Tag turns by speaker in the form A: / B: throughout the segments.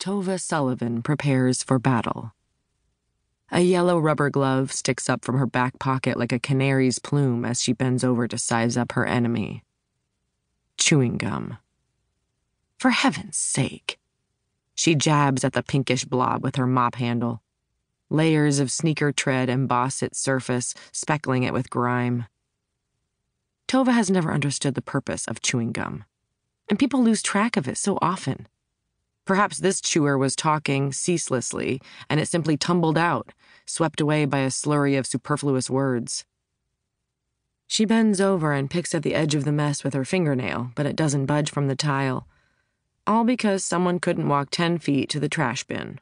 A: Tova Sullivan prepares for battle. A yellow rubber glove sticks up from her back pocket like a canary's plume as she bends over to size up her enemy. Chewing gum. For heaven's sake. She jabs at the pinkish blob with her mop handle. Layers of sneaker tread emboss its surface, speckling it with grime. Tova has never understood the purpose of chewing gum, and people lose track of it so often. Perhaps this chewer was talking ceaselessly, and it simply tumbled out, swept away by a slurry of superfluous words. She bends over and picks at the edge of the mess with her fingernail, but it doesn't budge from the tile. All because someone couldn't walk 10 feet to the trash bin.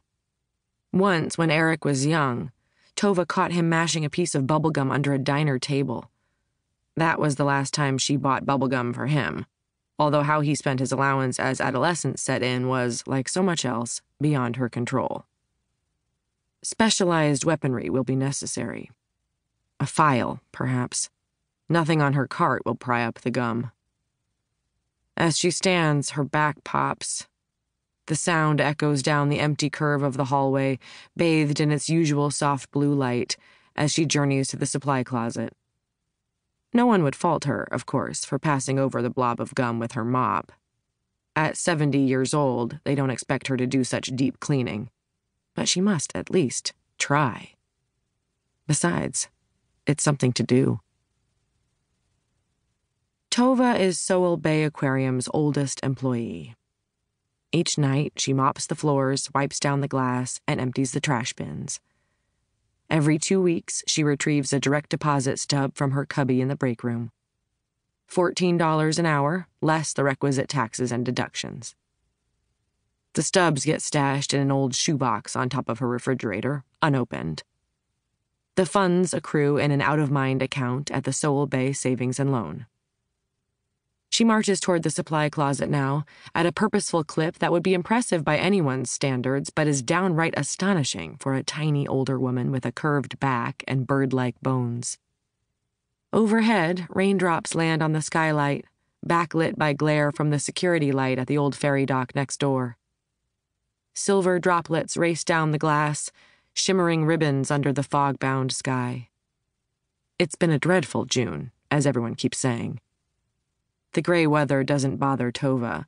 A: Once, when Erik was young, Tova caught him mashing a piece of bubblegum under a diner table. That was the last time she bought bubblegum for him although how he spent his allowance as adolescence set in was, like so much else, beyond her control. Specialized weaponry will be necessary. A file, perhaps. Nothing on her cart will pry up the gum. As she stands, her back pops. The sound echoes down the empty curve of the hallway, bathed in its usual soft blue light, as she journeys to the supply closet. No one would fault her, of course, for passing over the blob of gum with her mop. At 70 years old, they don't expect her to do such deep cleaning. But she must, at least, try. Besides, it's something to do. Tova is Sowell Bay Aquarium's oldest employee. Each night, she mops the floors, wipes down the glass, and empties the trash bins. Every two weeks, she retrieves a direct deposit stub from her cubby in the break room. $14 an hour, less the requisite taxes and deductions. The stubs get stashed in an old shoebox on top of her refrigerator, unopened. The funds accrue in an out of mind account at the Sowell Bay Savings and Loan. She marches toward the supply closet now, at a purposeful clip that would be impressive by anyone's standards, but is downright astonishing for a tiny older woman with a curved back and bird like bones. Overhead, raindrops land on the skylight, backlit by glare from the security light at the old ferry dock next door. Silver droplets race down the glass, shimmering ribbons under the fog bound sky. It's been a dreadful June, as everyone keeps saying. The gray weather doesn't bother Tova,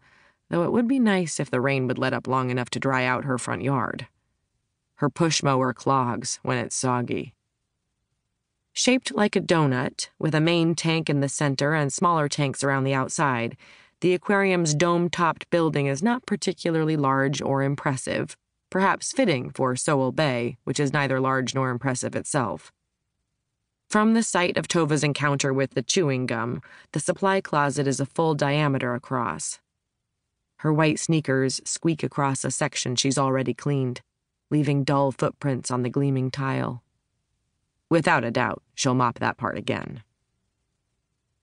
A: though it would be nice if the rain would let up long enough to dry out her front yard. Her push mower clogs when it's soggy. Shaped like a donut, with a main tank in the center and smaller tanks around the outside, the aquarium's dome topped building is not particularly large or impressive, perhaps fitting for Sowell Bay, which is neither large nor impressive itself. From the site of Tova's encounter with the chewing gum, the supply closet is a full diameter across. Her white sneakers squeak across a section she's already cleaned, leaving dull footprints on the gleaming tile. Without a doubt, she'll mop that part again.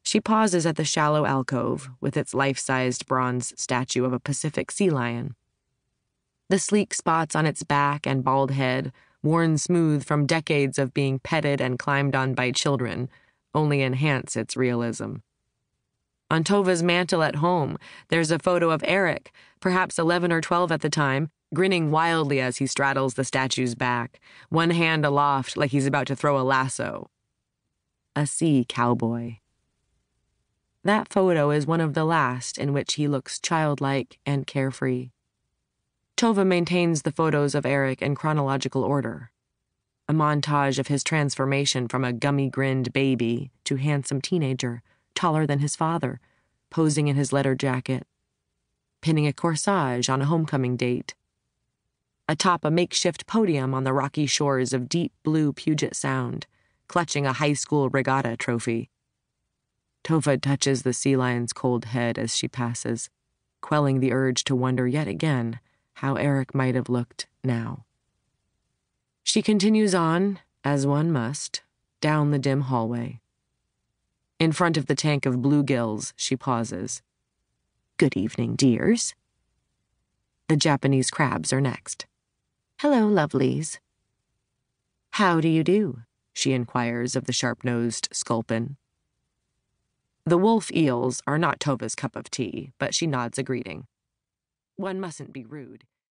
A: She pauses at the shallow alcove with its life sized bronze statue of a Pacific sea lion. The sleek spots on its back and bald head worn smooth from decades of being petted and climbed on by children, only enhance its realism. On Tova's mantel at home, there's a photo of Erik, perhaps 11 or 12 at the time, grinning wildly as he straddles the statue's back, one hand aloft like he's about to throw a lasso. A sea cowboy. That photo is one of the last in which he looks childlike and carefree. Tova maintains the photos of Erik in chronological order. A montage of his transformation from a gummy grinned baby to handsome teenager, taller than his father, posing in his leather jacket, pinning a corsage on a homecoming date, atop a makeshift podium on the rocky shores of deep blue Puget Sound, clutching a high school regatta trophy. Tova touches the sea lion's cold head as she passes, quelling the urge to wonder yet again how Erik might have looked now. She continues on, as one must, down the dim hallway. In front of the tank of bluegills, she pauses. Good evening, dears. The Japanese crabs are next. Hello, lovelies. How do you do? she inquires of the sharp nosed sculpin. The wolf eels are not Tova's cup of tea, but she nods a greeting. One mustn't be rude.